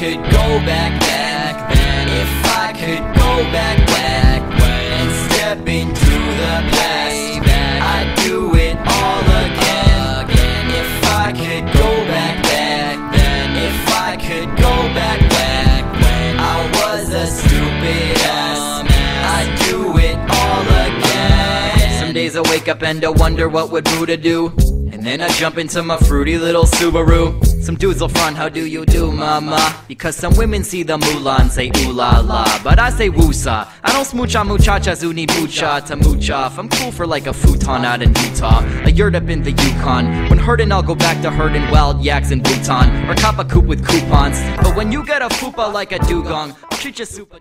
could go back back then, if I could go back back when and step into the past, I'd do it all again. If I could go back back then, if I could go back back when I was a stupid ass, I'd do it all again. Some days I wake up and I wonder what would Buddha do. And then I jump into my fruity little Subaru. Some dudes will front, how do you do, mama? Because some women see the moolah and say ooh la la. But I say woosa. I don't smooch on muchachas who need mucha to mooch off. I'm cool for like a futon out in Utah. A yurt up in the Yukon. When herding, I'll go back to herding wild yaks in Bhutan. Or cop a coop with coupons. But when you get a fupa like a dugong, I'll treat you super.